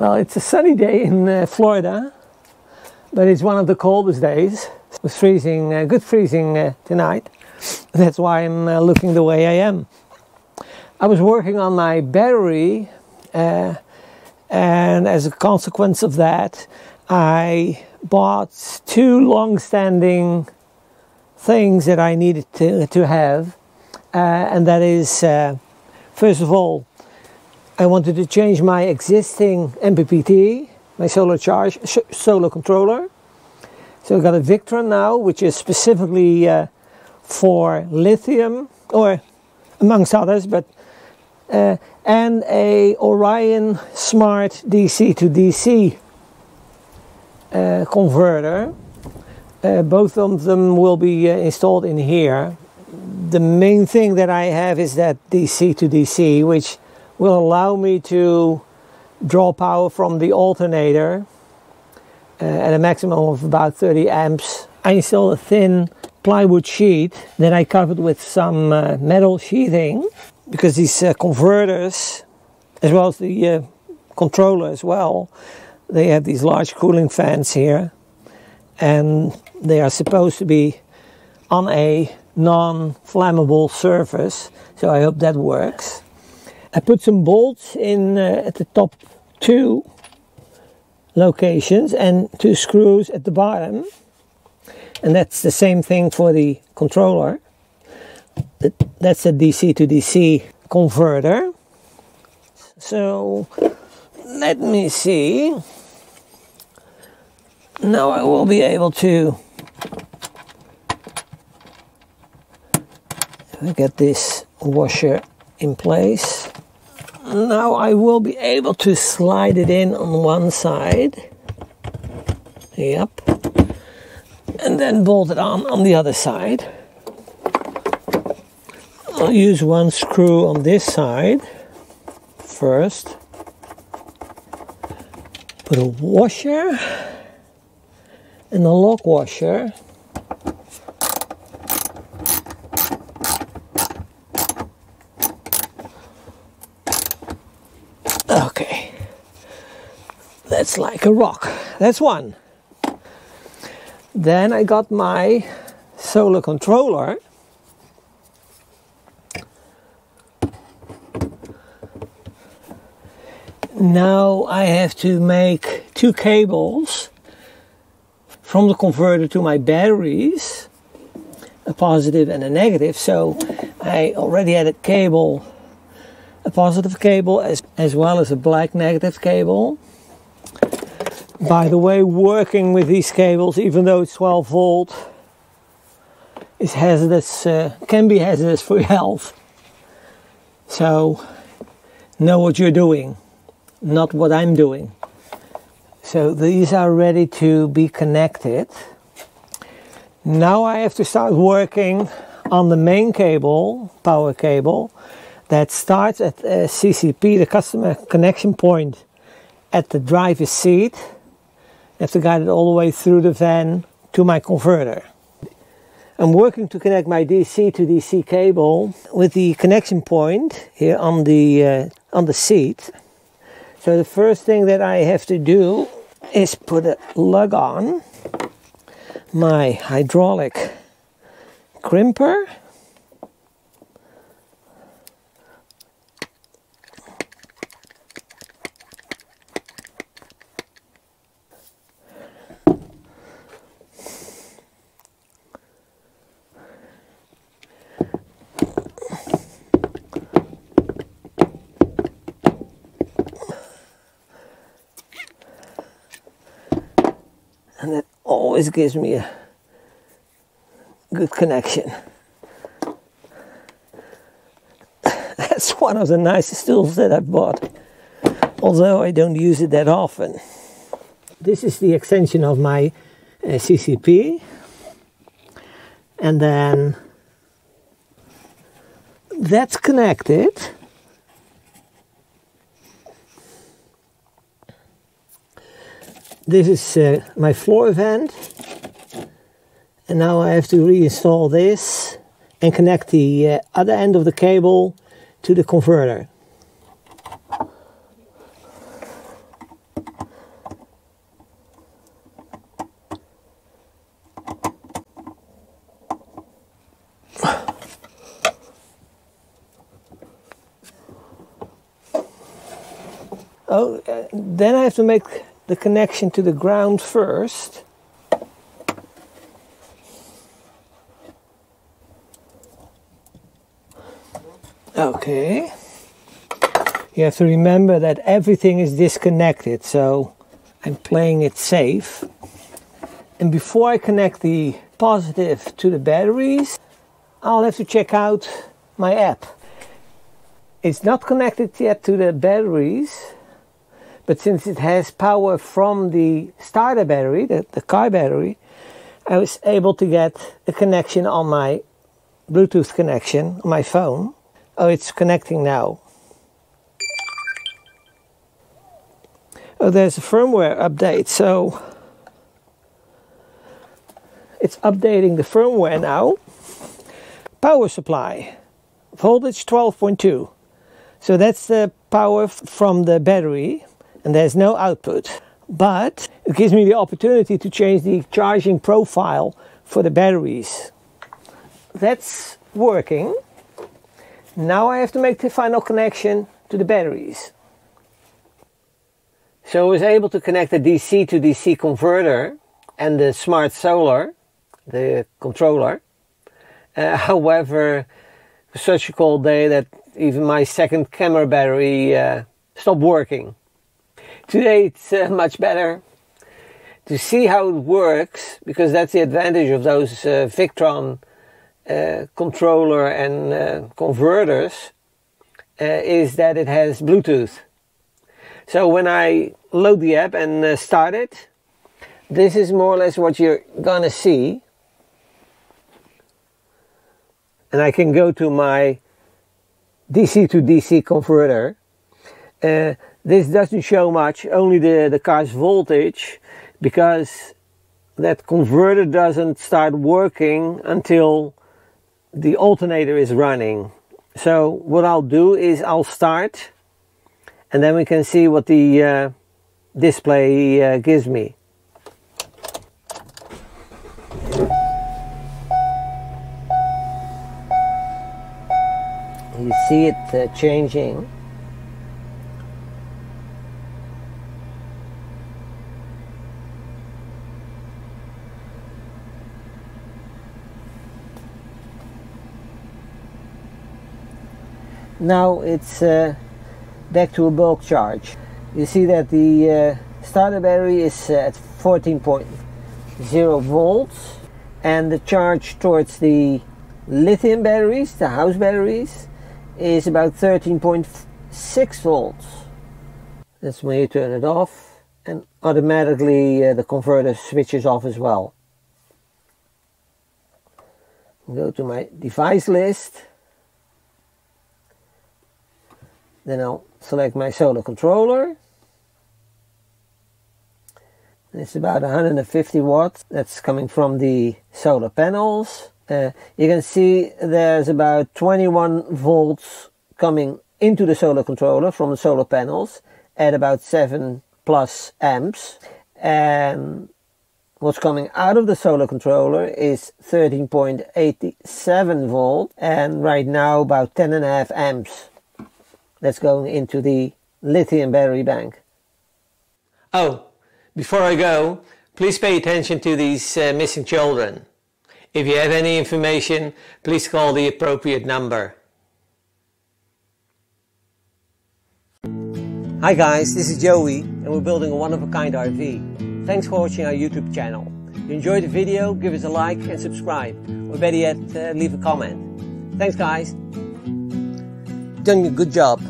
Well, it's a sunny day in uh, Florida, but it's one of the coldest days. It was freezing, uh, good freezing uh, tonight. That's why I'm uh, looking the way I am. I was working on my battery, uh, and as a consequence of that, I bought two long-standing things that I needed to, to have, uh, and that is, first of all, I wanted to change my existing MPPT, my solar charge, solar controller. So I got a Victron now, which is specifically uh, for lithium, or amongst others, but uh, and a Orion Smart DC to DC uh, converter. Uh, both of them will be uh, installed in here. The main thing that I have is that DC to DC, which will allow me to draw power from the alternator uh, at a maximum of about 30 amps. I installed a thin plywood sheet that I covered with some uh, metal sheathing because these uh, converters, as well as the uh, controller as well, they have these large cooling fans here and they are supposed to be on a non-flammable surface so I hope that works. I put some bolts in uh, at the top two locations and two screws at the bottom. And that's the same thing for the controller. That's a DC to DC converter. So let me see. Now I will be able to get this washer in place now I will be able to slide it in on one side. Yep. And then bolt it on on the other side. I'll use one screw on this side first. Put a washer and a lock washer That's like a rock. That's one. Then I got my solar controller. Now I have to make two cables from the converter to my batteries, a positive and a negative. So I already had a cable, a positive cable as, as well as a black negative cable. By the way, working with these cables, even though it's 12 volt, is hazardous, uh, can be hazardous for your health. So, know what you're doing, not what I'm doing. So, these are ready to be connected. Now I have to start working on the main cable, power cable, that starts at uh, CCP, the customer connection point at the driver's seat I have to guide it all the way through the van to my converter. I'm working to connect my DC to DC cable with the connection point here on the uh, on the seat. So the first thing that I have to do is put a lug on my hydraulic crimper and it always gives me a good connection. That's one of the nicest tools that I've bought, although I don't use it that often. This is the extension of my uh, CCP, and then that's connected this is uh, my floor vent. And now I have to reinstall this and connect the uh, other end of the cable to the converter. Oh, uh, then I have to make the connection to the ground first. Okay. You have to remember that everything is disconnected, so I'm playing it safe. And before I connect the positive to the batteries, I'll have to check out my app. It's not connected yet to the batteries, but since it has power from the starter battery, the, the car battery, I was able to get a connection on my Bluetooth connection on my phone. Oh, it's connecting now. Oh, there's a firmware update, so it's updating the firmware now. Power supply, voltage 12.2. So that's the power from the battery, and there's no output. But it gives me the opportunity to change the charging profile for the batteries. That's working. Now I have to make the final connection to the batteries. So I was able to connect the DC to DC converter and the smart solar, the controller. Uh, however, such a cold day that even my second camera battery uh, stopped working. Today it's uh, much better to see how it works because that's the advantage of those uh, Victron uh, controller and uh, converters uh, is that it has Bluetooth. So when I load the app and uh, start it, this is more or less what you're gonna see. And I can go to my DC to DC converter. Uh, this doesn't show much, only the, the car's voltage, because that converter doesn't start working until the alternator is running. So what I'll do is I'll start and then we can see what the uh, display uh, gives me. You see it uh, changing. Now it's uh, back to a bulk charge. You see that the uh, starter battery is uh, at 14.0 volts and the charge towards the lithium batteries, the house batteries, is about 13.6 volts. That's when you turn it off and automatically uh, the converter switches off as well. Go to my device list Then I'll select my solar controller. It's about 150 watts. That's coming from the solar panels. Uh, you can see there's about 21 volts coming into the solar controller from the solar panels at about 7 plus amps. And what's coming out of the solar controller is 13.87 volt and right now about 10.5 amps that's going into the lithium battery bank. Oh, before I go, please pay attention to these uh, missing children. If you have any information, please call the appropriate number. Hi guys, this is Joey and we're building a one-of-a-kind RV. Thanks for watching our YouTube channel. If you enjoyed the video, give us a like and subscribe. Or better yet, uh, leave a comment. Thanks guys. Done a good job.